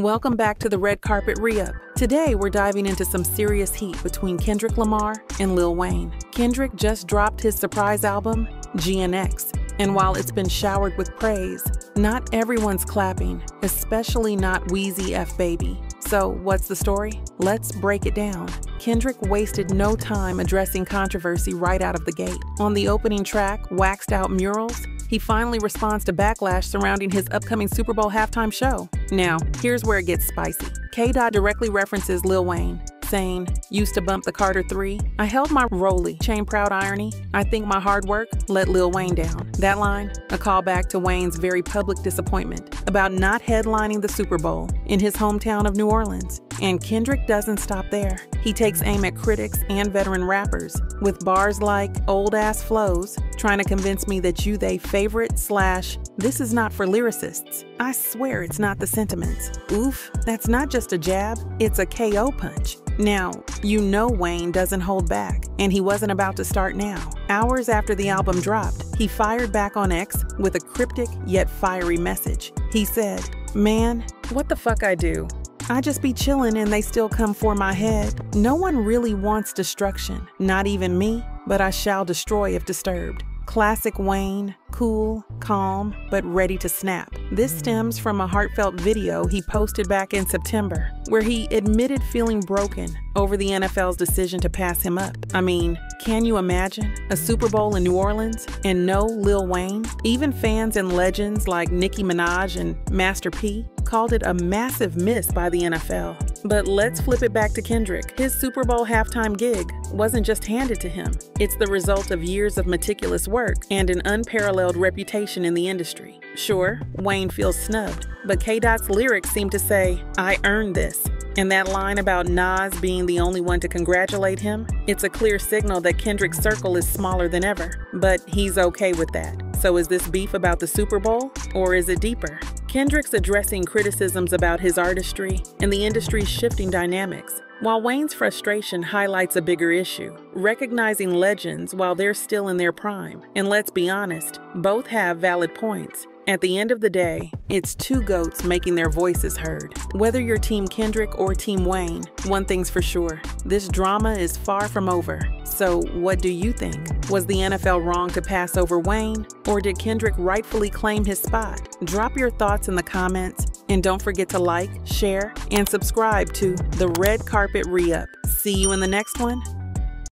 Welcome back to the Red Carpet Re-Up. Today, we're diving into some serious heat between Kendrick Lamar and Lil Wayne. Kendrick just dropped his surprise album, GNX, and while it's been showered with praise, not everyone's clapping, especially not Weezy F Baby. So, what's the story? Let's break it down. Kendrick wasted no time addressing controversy right out of the gate. On the opening track, Wacced Out Murals, he finally responds to backlash surrounding his upcoming Super Bowl halftime show. Now, here's where it gets spicy. K. Dot directly references Lil Wayne, saying, Used to bump the Carter 3. I held my Rolly, chain proud irony. I think my hard work let Lil Wayne down. That line, a callback to Wayne's very public disappointment about not headlining the Super Bowl in his hometown of New Orleans. And Kendrick doesn't stop there. He takes aim at critics and veteran rappers with bars like old ass flows, trying to convince me that you they favorite slash this is not for lyricists. I swear it's not the sentiments. Oof, that's not just a jab, it's a KO punch. Now, you know Wayne doesn't hold back, and he wasn't about to start now. Hours after the album dropped, he fired back on X with a cryptic yet fiery message. He said, Man, what the fuck I do? I just be chillin' and they still come for my head. No one really wants destruction, not even me, but I shall destroy if disturbed. Classic Wayne, cool, calm, but ready to snap. This stems from a heartfelt video he posted back in September, where he admitted feeling broken over the NFL's decision to pass him up. I mean, can you imagine a Super Bowl in New Orleans and no Lil Wayne? Even fans and legends like Nicki Minaj and Master P called it a massive miss by the NFL. But let's flip it back to Kendrick. His Super Bowl halftime gig wasn't just handed to him, it's the result of years of meticulous work and an unparalleled reputation in the industry. Sure, Wayne feels snubbed, but K Dot's lyrics seem to say, I earned this. And that line about Nas being the only one to congratulate him, it's a clear signal that Kendrick's circle is smaller than ever. But he's okay with that. So is this beef about the Super Bowl, or is it deeper? Kendrick's addressing criticisms about his artistry and the industry's shifting dynamics, while Wayne's frustration highlights a bigger issue, recognizing legends while they're still in their prime. And let's be honest, both have valid points. At the end of the day, it's two goats making their voices heard. Whether you're Team Kendrick or Team Wayne, one thing's for sure this drama is far from over. So, what do you think? Was the NFL wrong to pass over Wayne, or did Kendrick rightfully claim his spot? Drop your thoughts in the comments, and don't forget to like, share, and subscribe to the Red Carpet Re Up. See you in the next one.